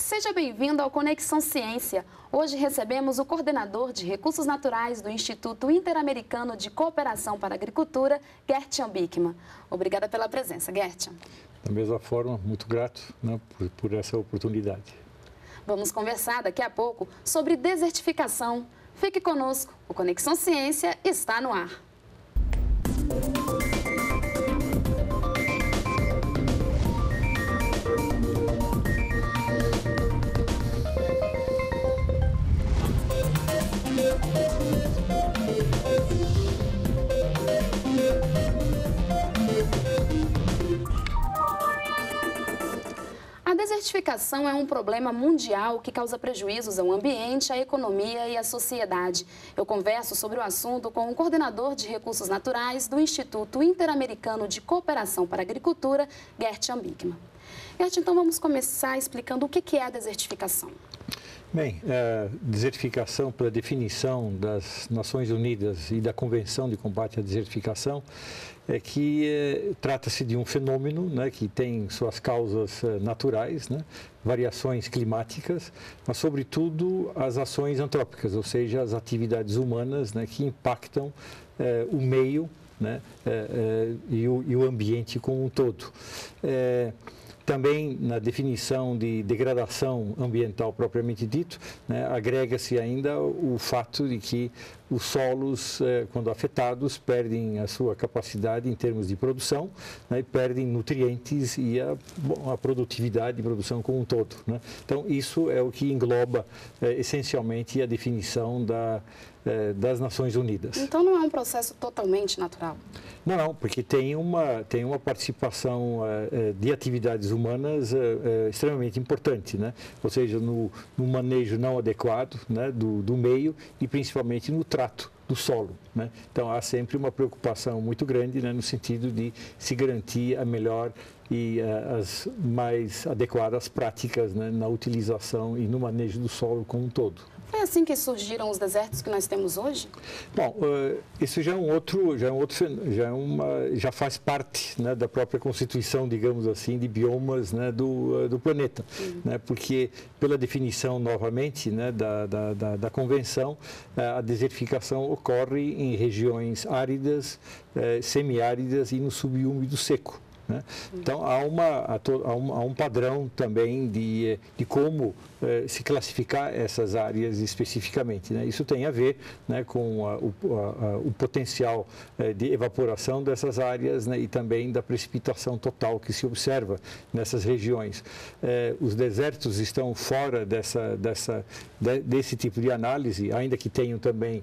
Seja bem-vindo ao Conexão Ciência. Hoje recebemos o coordenador de Recursos Naturais do Instituto Interamericano de Cooperação para a Agricultura, Gertian Bickman. Obrigada pela presença, Gertian. Da mesma forma, muito grato né, por, por essa oportunidade. Vamos conversar daqui a pouco sobre desertificação. Fique conosco, o Conexão Ciência está no ar. Desertificação é um problema mundial que causa prejuízos ao ambiente, à economia e à sociedade. Eu converso sobre o assunto com o coordenador de recursos naturais do Instituto Interamericano de Cooperação para a Agricultura, Gert Ambigman. Gert, então vamos começar explicando o que é a desertificação. Bem, é, desertificação, pela definição das Nações Unidas e da Convenção de Combate à Desertificação, é que é, trata-se de um fenômeno né, que tem suas causas é, naturais, né, variações climáticas, mas, sobretudo, as ações antrópicas, ou seja, as atividades humanas né, que impactam é, o meio né, e o, e, o, ambiente como um todo. Também na definição de degradação ambiental propriamente dito, né, agrega-se ainda o fato de que os solos, eh, quando afetados, perdem a sua capacidade em termos de produção, né, perdem nutrientes e a, bom, a, produtividade de produção como um todo. Né? Então, isso é o que engloba eh, essencialmente a definição da, eh, das Nações Unidas. Então, não é um processo totalmente natural? Não, não, porque tem uma, tem uma participação de atividades humanas extremamente importante, né? ou seja, no, no manejo não adequado né, do, do meio e principalmente no trato do solo. Né? Então há sempre uma preocupação muito grande né, no sentido de se garantir a melhor e uh, as mais adequadas práticas né, na utilização e no manejo do solo como um todo. Foi assim que surgiram os desertos que nós temos hoje? Bom, uh, isso já é um outro, já é um outro, já é uma, já faz parte né, da própria constituição, digamos assim, de biomas né, do, uh, do planeta, uhum. né, porque pela definição novamente né, da, da, da, da convenção, a desertificação ocorre em regiões áridas, semiáridas e no subúmido seco. Né? Então, há, uma, há, um, padrão também de, de como eh, se classificar essas áreas especificamente. Né? Isso tem a ver né, com a, o, a, o, potencial eh, de evaporação dessas áreas né, e também da precipitação total que se observa nessas regiões. Eh, os desertos estão fora dessa, dessa, de, desse tipo de análise, ainda que tenham também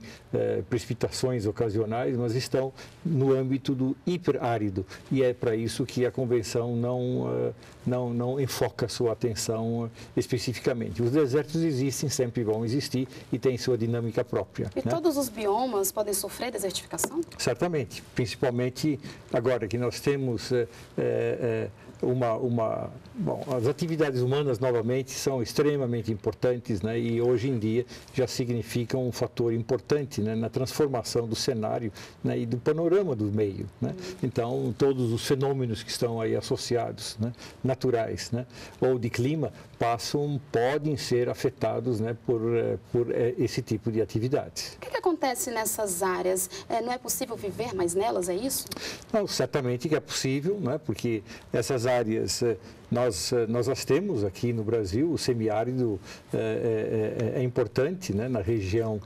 precipitações ocasionais, mas estão no âmbito do hiperárido e é para isso que a convenção não, não, não enfoca sua atenção especificamente. Os desertos existem, sempre vão existir e têm sua dinâmica própria. E né? todos os biomas podem sofrer desertificação? Certamente, principalmente agora que nós temos é, é, uma, uma bom, as atividades humanas novamente são extremamente importantes, né, e hoje em dia já significam um fator importante, né, na transformação do cenário, né, e do panorama do meio, né. Então todos os fenômenos que estão aí associados, né, naturais, né, ou de clima, passam, podem ser afetados, né, por eh, por eh, esse tipo de atividades. O que, que acontece nessas áreas? É, não é possível viver mais nelas, é isso? Não, certamente que é possível, né, porque essas áreas nós, eh, nós as temos aqui no Brasil, o semiárido é, é, é importante né, na região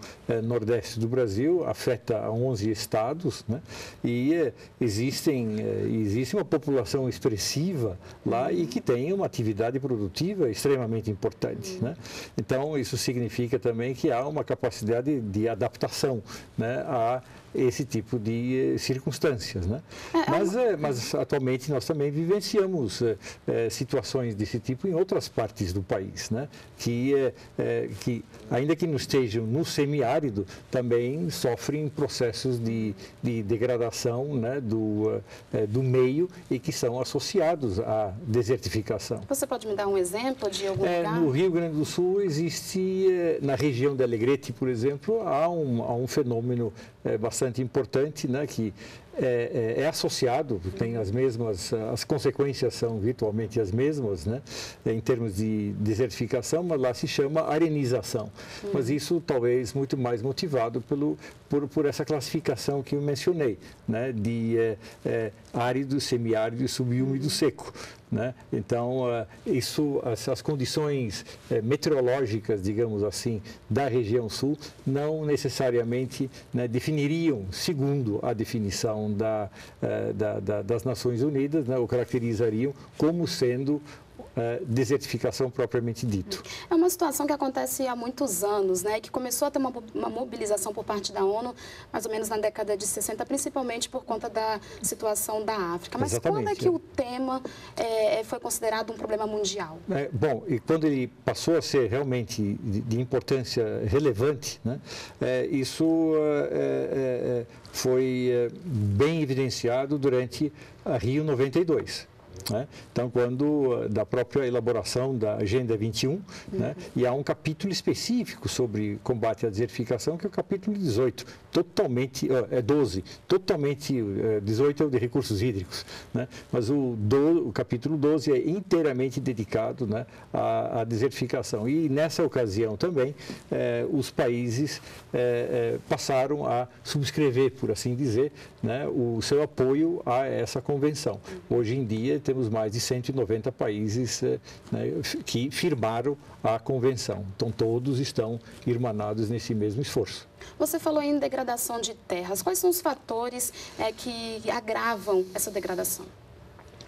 nordeste do Brasil, afeta 11 estados né, e existem, existe uma população expressiva lá e que tem uma atividade produtiva extremamente importante. Né? Então, isso significa também que há uma capacidade de adaptação né, a esse tipo de eh, circunstâncias. Né? É, é mas, é, mas atualmente nós também vivenciamos é, situações desse tipo em outras partes do país, né? que, que ainda que não estejam no semiárido, também sofrem processos de, de degradação né? do, do meio e que são associados à desertificação. Você pode me dar um exemplo de algum lugar? No Rio Grande do Sul existe, na região de Alegrete, por exemplo, há um, há um fenômeno bastante importante, né, que é, é, é, associado, tem as mesmas, as consequências são virtualmente as mesmas, né, em termos de desertificação, mas lá se chama arenização. Mas isso talvez muito mais motivado pelo, por, por essa classificação que eu mencionei, né, de é, é, árido, semiárido, subúmido, seco. Né? Então, uh, isso, as, as condições uh, meteorológicas, digamos assim, da região sul não necessariamente né, definiriam, segundo a definição da, uh, da, da, das Nações Unidas, né, ou caracterizariam como sendo uh, desertificação propriamente dito. É uma situação que acontece há muitos anos, né, que começou a ter uma, uma, mobilização por parte da ONU, mais ou menos na década de 60, principalmente por conta da situação da África. Mas Exatamente, quando é que é. o tema é, foi considerado um problema mundial? É, bom, e quando ele passou a ser realmente de, de importância relevante, né, é, isso foi bem evidenciado durante a Rio 92. Né? Então, quando da própria elaboração da Agenda 21, uhum. né? e há um capítulo específico sobre combate à desertificação, que é o capítulo 18, totalmente, é 12, totalmente, 18 é o de recursos hídricos, né? mas o, do, o capítulo 12 é inteiramente dedicado né, à, à desertificação. E nessa ocasião também, os países passaram a subscrever, por assim dizer, né, o seu apoio a essa convenção. Hoje em dia, temos mais de 190 países eh, né, que firmaram a convenção. Então, todos estão irmanados nesse mesmo esforço. Você falou em degradação de terras. Quais são os fatores é, que agravam essa degradação?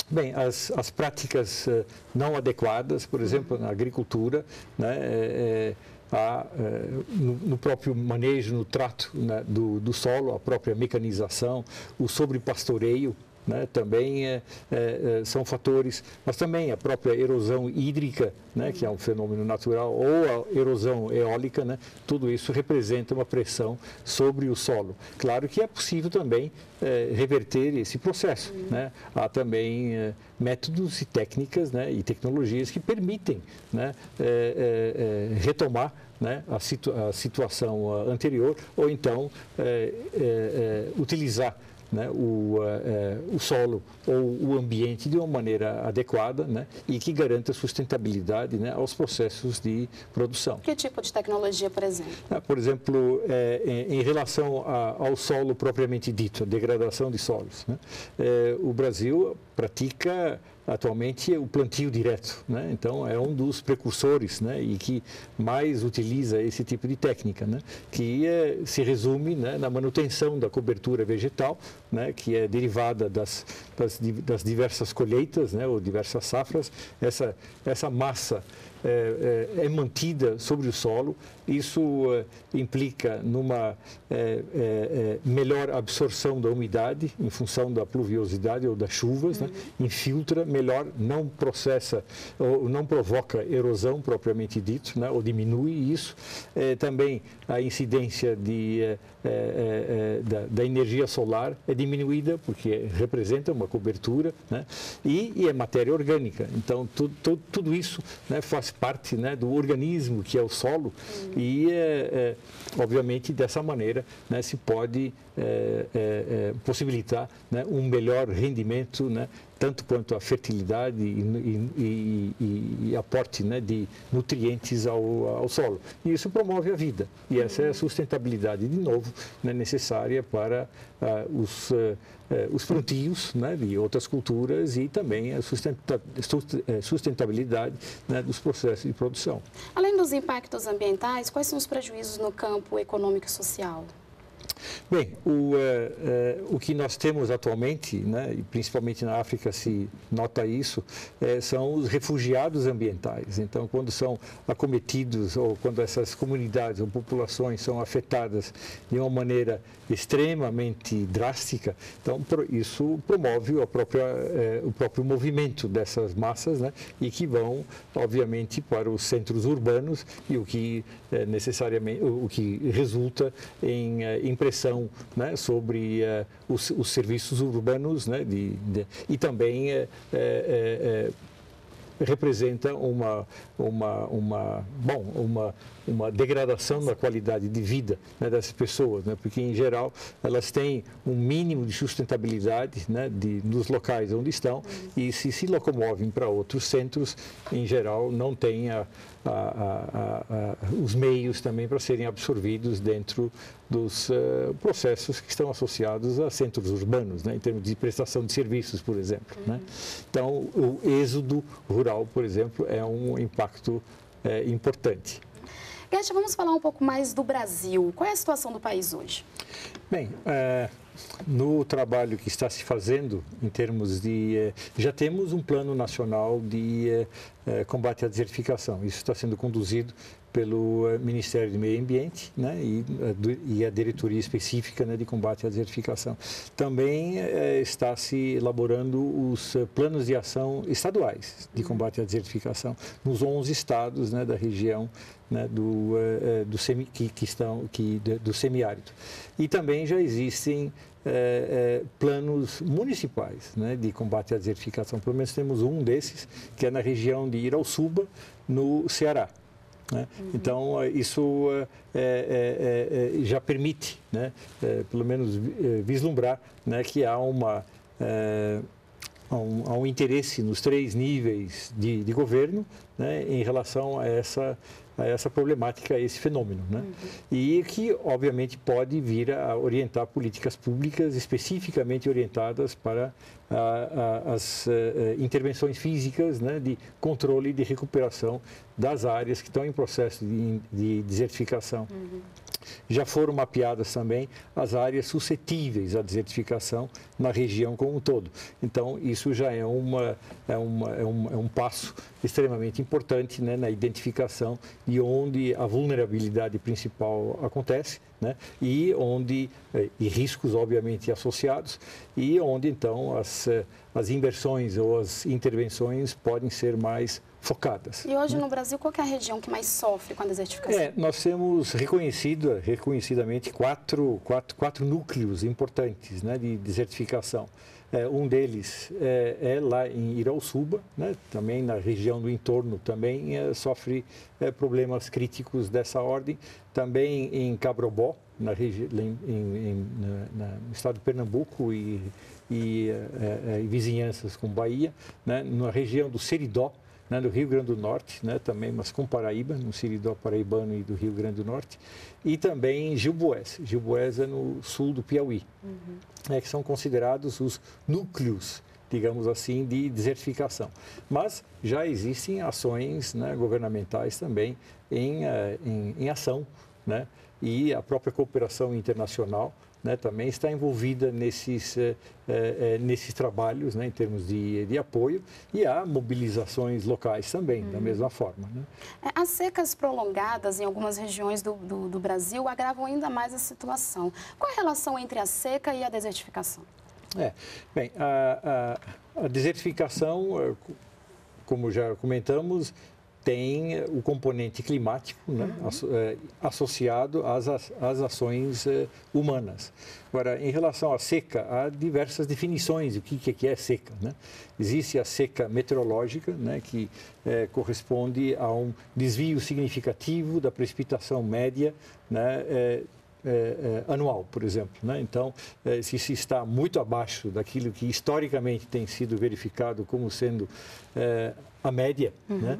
Bem, as, as práticas uh, não adequadas, por exemplo, na agricultura, né, é, é, no, no, próprio manejo, no trato né, do, do solo, a própria mecanização, o sobrepastoreio, né, também é, é, é, são fatores, mas também a própria erosão hídrica, né, que é um fenômeno natural, ou a erosão eólica, né, tudo isso representa uma pressão sobre o solo. Claro que é possível também é, reverter esse processo. Né? Há também é, métodos e técnicas né, e tecnologias que permitem né, é, retomar né, a, situ a, situação anterior ou então utilizar né, o, uh, o solo ou o ambiente de uma maneira adequada né, e que garanta sustentabilidade né, aos processos de produção. Que tipo de tecnologia, por exemplo? Ah, por exemplo, é, em, em, relação a, ao solo propriamente dito, a degradação de solos, né, é, o Brasil pratica atualmente o plantio direto. Né? Então, é um dos precursores né? e que mais utiliza esse tipo de técnica, né? que é, se resume né? na manutenção da cobertura vegetal, né? que é derivada das, das, das diversas colheitas né? ou diversas safras. Essa, essa massa é, é, é, mantida sobre o solo. Isso é, implica numa é, é, melhor absorção da umidade em função da pluviosidade ou das chuvas, uhum. né? infiltra melhor, não processa ou não provoca erosão propriamente dito, né? ou diminui isso. também a incidência de, da, da, energia solar é diminuída porque representa uma cobertura né? e, e é matéria orgânica. Então, tu, tu, tudo isso né, faz parte né, do organismo que é o solo e, é, é, obviamente, dessa maneira né, se pode é, é, é possibilitar né, um melhor rendimento né, tanto quanto a fertilidade e, e, e, aporte né, de nutrientes ao, ao, solo. E isso promove a vida. E essa é a sustentabilidade, de novo, né, necessária para uh, os, uh, os plantios né, de outras culturas e também a eh, sustentabilidade né, dos processos de produção. Além dos impactos ambientais, quais são os prejuízos no campo econômico e social? Bem, o, é, o que nós temos atualmente, né, e principalmente na África se nota isso, é, são os refugiados ambientais. Então, quando são acometidos ou quando essas comunidades ou populações são afetadas de uma maneira extremamente drástica, então isso promove a própria, o próprio movimento dessas massas né, e que vão, obviamente, para os centros urbanos e o que necessariamente, o que resulta em impressão pressão né, sobre uh, os, os, serviços urbanos né, de, de, e também uh, uh, representa uma, uma, uma, bom, uma, uma degradação da qualidade de vida né, dessas pessoas, né, porque, em geral, elas têm um mínimo de sustentabilidade né, de, locais onde estão e se se locomovem para outros centros, em geral, não têm a, a, a, os meios também para serem absorvidos dentro dos uh, processos que estão associados a centros urbanos, né, em termos de prestação de serviços, por exemplo. Uhum. Né? Então, o êxodo rural, por exemplo, é um impacto é, importante. Gert, vamos falar um pouco mais do Brasil. Qual é a situação do país hoje? Bem, é, no trabalho que está se fazendo em termos de. Já temos um plano nacional de combate à desertificação. Isso está sendo conduzido pelo é, Ministério do Meio Ambiente né, e, e, a diretoria específica né, de combate à desertificação. Também é, está se elaborando os planos de ação estaduais de combate à desertificação nos 11 estados né, da região né, do, do semi, que, que, estão, que, do semiárido. E também já existem uh, uh, planos municipais né, de combate à desertificação. Pelo menos temos um desses, que é na região de Irauçuba, no Ceará. Né? Uhum. Então, isso é, é, é, já permite, né, pelo menos, vislumbrar né, que há uma a um, um, interesse nos três níveis de, de governo né, em relação a essa a essa problemática, a esse fenômeno. Né? Uhum. E que, obviamente, pode vir a orientar políticas públicas especificamente orientadas para a, a, as uh, intervenções físicas né, de controle e de recuperação das áreas que estão em processo de, de desertificação. Uhum. Já foram mapeadas também as áreas suscetíveis à desertificação na região como um todo. Então, isso já é, uma, é, uma, é, um, é um passo extremamente importante né, na identificação de onde a vulnerabilidade principal acontece né, e onde eh, e riscos obviamente associados e onde então as, eh, as inversões ou as intervenções podem ser mais focadas. E hoje né? no Brasil, qual é a região que mais sofre com a desertificação? É, nós temos reconhecido, reconhecidamente quatro, quatro, quatro núcleos importantes né, de desertificação. É, um deles é, é, lá em Irauçuba, né, também na região do entorno, também é, sofre é, problemas críticos dessa ordem. Também em Cabrobó, na em, em, na, no estado de Pernambuco e, e, é, e vizinhanças com Bahia, né, na região do Seridó, né, do Rio Grande do Norte, né, também, mas com Paraíba, no Siridó Paraibano e do Rio Grande do Norte, e também Gilboés. Gilboés é no sul do Piauí, uhum. né, que são considerados os núcleos digamos assim, de desertificação. Mas já existem ações né, governamentais também em, eh, em, em ação, né, e a própria cooperação internacional né, também está envolvida nesses, eh, eh, nesses trabalhos, né, em termos de, de apoio, e há mobilizações locais também, da uhum. mesma forma. Né? É, as secas prolongadas em algumas regiões do, do, do, Brasil agravam ainda mais a situação. Qual a relação entre a seca e a desertificação? É, bem, a, a, a desertificação, eh, como já comentamos, tem o componente climático né, uhum. É, associado às, às ações é, humanas. Agora, em relação à seca, há diversas definições do que, que é seca. Né? Existe a seca meteorológica, né, que é, corresponde a um desvio significativo da precipitação média né, é, é, é, anual, por exemplo. Né? Então, é, se se está muito abaixo daquilo que historicamente tem sido verificado como sendo a média, uhum. né?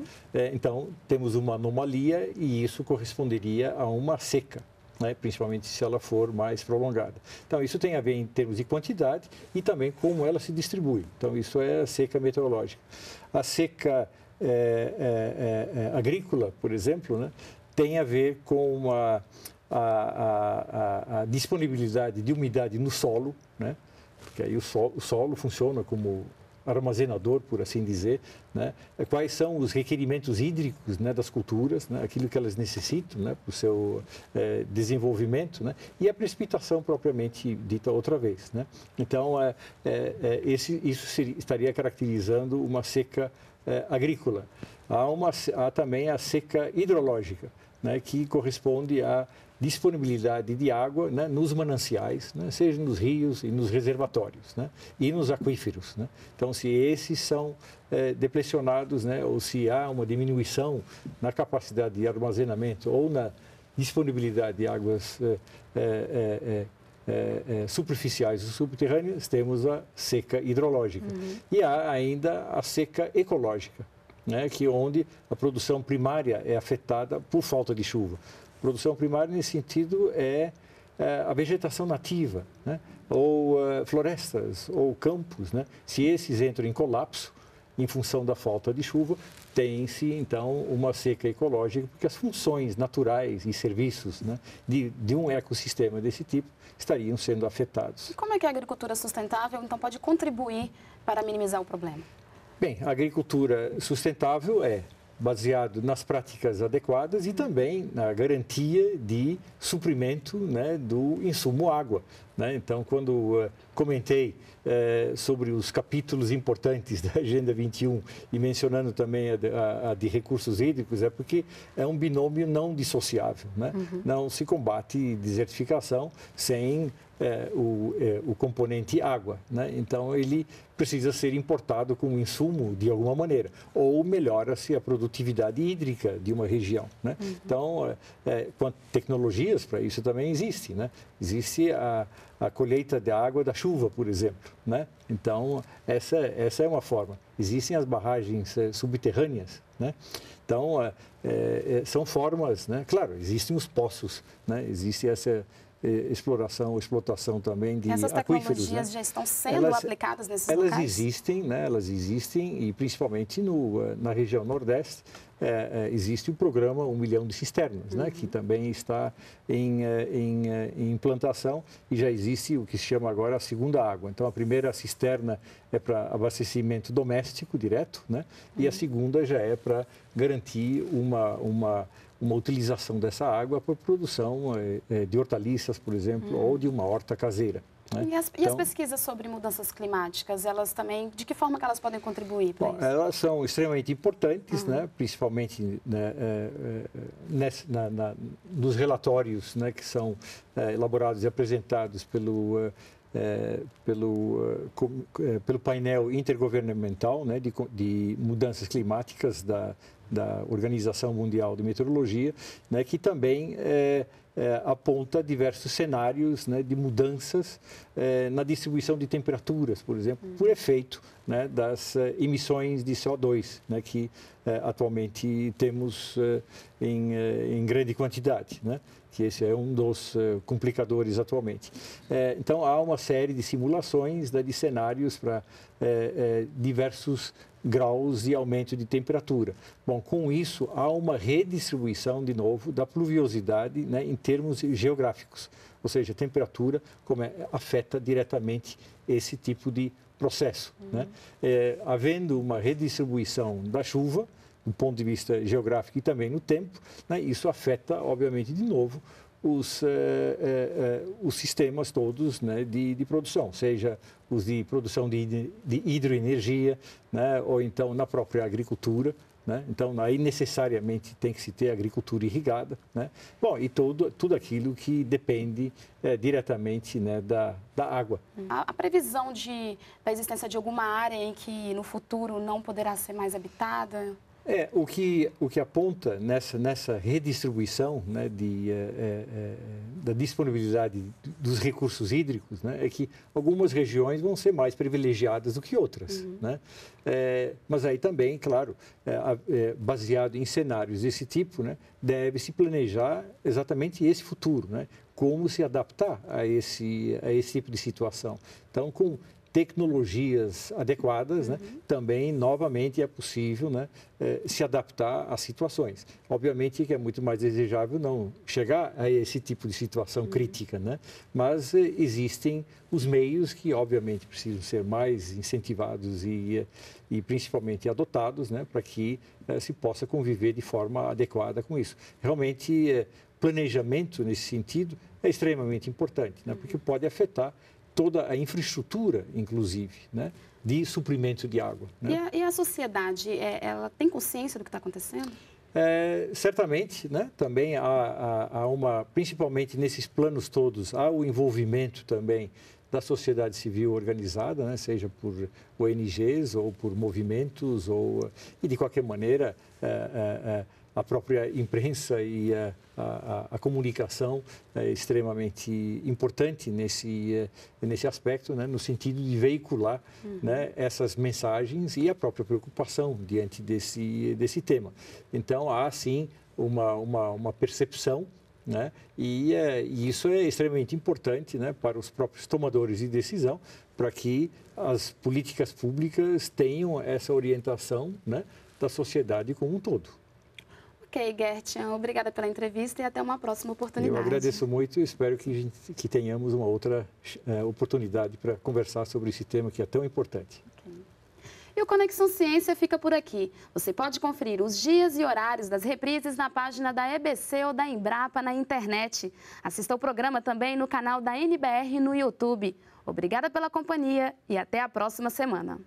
Então temos uma anomalia e isso corresponderia a uma seca. Né, principalmente se ela for mais prolongada. Então, isso tem a ver em termos de quantidade e também como ela se distribui. Então, isso é a seca meteorológica. A seca agrícola, por exemplo, né, tem a ver com uma, a, a, a, disponibilidade de umidade no solo, né? porque aí o solo, o solo funciona como armazenador, por assim dizer, né? quais são os requerimentos hídricos né, das culturas, né? aquilo que elas necessitam né, para o seu é, desenvolvimento, né? e a precipitação propriamente dita outra vez. Né? Então, é, é, esse, isso seria, estaria caracterizando uma seca agrícola. Há, uma, há também a seca hidrológica, né, que corresponde à disponibilidade de água né, nos mananciais, né, seja nos rios e nos reservatórios né, e nos aquíferos. Né. Então, se esses são é, depressionados né, ou se há uma diminuição na capacidade de armazenamento ou na disponibilidade de águas é, é, é, superficiais ou subterrâneas, temos a seca hidrológica. Uhum. E há ainda a seca ecológica, né, que onde a produção primária é afetada por falta de chuva. Produção primária, nesse sentido, é, é a vegetação nativa, né? ou uh, florestas, ou campos. Né? Se esses entram em colapso, em função da falta de chuva, tem-se então uma seca ecológica, porque as funções naturais e serviços né, de, de, um ecossistema desse tipo estariam sendo afetados. E como é que a agricultura sustentável então pode contribuir para minimizar o problema? Bem, a agricultura sustentável é baseado nas práticas adequadas e também na garantia de suprimento né, do insumo água. Né? Então, quando uh, comentei uh, sobre os capítulos importantes da Agenda 21 e mencionando também a de, a, a de recursos hídricos, é porque é um binômio não dissociável. Né? Uhum. Não se combate desertificação sem é, o, é, o, componente água. Né? Então, ele precisa ser importado como insumo de alguma maneira, ou melhora-se a produtividade hídrica de uma região. Né? Uhum. Então, é, é tecnologias para isso também existem. Né? Existe a, a colheita de água da chuva, por exemplo. Né? Então, essa, essa é uma forma. Existem as barragens é, subterrâneas. Né? Então, é, é, são formas, né? claro, existem os poços, né? existe essa exploração, explotação também de Essas aquíferos. Essas tecnologias né? já estão sendo elas, aplicadas nesses elas locais? Existem, né? Elas existem e principalmente no, na região Nordeste é, é, existe o programa Um Milhão de Cisternas, uhum. né? Que também está em, em, em, implantação e já existe o que se chama agora a segunda água. Então, a primeira cisterna é para abastecimento doméstico direto, né? Uhum. E a uhum. segunda já é para garantir uma, uma uma utilização dessa água para produção é, de hortaliças, por exemplo, hum. ou de uma horta caseira. Né? E, as, e então, as, pesquisas sobre mudanças climáticas, elas também, de que forma que elas podem contribuir para isso? Elas são extremamente importantes, uhum. né? principalmente né, é, é, nessa, na, na, nos relatórios né, que são é, elaborados e apresentados pelo pelo, é, pelo painel intergovernamental né, de, de, mudanças climáticas da, da Organização Mundial de Meteorologia, né, que também é, é, aponta diversos cenários né, de mudanças é, na distribuição de temperaturas, por exemplo, por efeito né, das emissões de CO2, né, que atualmente temos em, em, grande quantidade. Né, que esse é um dos complicadores atualmente. então, há uma série de simulações né, de cenários para diversos graus de aumento de temperatura. Bom, com isso, há uma redistribuição, de novo, da pluviosidade né, em termos geográficos. Ou seja, a temperatura como é, afeta diretamente esse tipo de processo. Uhum. Né? É, havendo uma redistribuição da chuva, do ponto de vista geográfico e também no tempo, né, isso afeta, obviamente, de novo, os, eh, eh, eh, os sistemas todos né, de, de, produção, seja os de produção de, de hidroenergia, né, ou então na própria agricultura. Né? Então, aí necessariamente tem que se ter agricultura irrigada. Né? Bom, e todo, tudo aquilo que depende é, diretamente né, da, da água. A, a, previsão de, da existência de alguma área em que no futuro não poderá ser mais habitada? É, o que, o que aponta nessa, nessa redistribuição né, de, é, é, da disponibilidade dos recursos hídricos né, é que algumas regiões vão ser mais privilegiadas do que outras. Uhum. Né? É, mas aí também, claro, baseado em cenários desse tipo, né, deve-se planejar exatamente esse futuro, né? como se adaptar a esse, a esse tipo de situação. Então, com tecnologias adequadas, né, uhum. né, também, novamente, é possível né, eh, se adaptar às situações. Obviamente que é muito mais desejável não chegar a esse tipo de situação uhum. crítica, né, mas eh, existem os meios que, obviamente, precisam ser mais incentivados e, e principalmente adotados né, para que eh, se possa conviver de forma adequada com isso. Realmente, planejamento nesse sentido é extremamente importante, né, porque pode afetar toda a infraestrutura, inclusive, né, de suprimento de água. Né? E, a, e, a, sociedade, é, ela tem consciência do que está acontecendo? é, certamente, né, também há, há, uma, principalmente nesses planos todos, há o envolvimento também da sociedade civil organizada, né, seja por ONGs ou por movimentos, ou, e de qualquer maneira é, é, é a própria imprensa e a, a, a comunicação é extremamente importante nesse, é, nesse aspecto, né, no sentido de veicular uhum. né, essas mensagens e a própria preocupação diante desse, desse tema. Então, há sim uma, uma, uma percepção né? E, é, e, isso é extremamente importante né, para os próprios tomadores de decisão, para que as políticas públicas tenham essa orientação né, da sociedade como um todo. Ok, Gertian, obrigada pela entrevista e até uma próxima oportunidade. Eu agradeço muito e espero que, gente, que tenhamos uma outra é, oportunidade para conversar sobre esse tema que é tão importante. Okay. E o Conexão Ciência fica por aqui. Você pode conferir os dias e horários das reprises na página da EBC ou da Embrapa na internet. Assista o programa também no canal da NBR no YouTube. Obrigada pela companhia e até a próxima semana.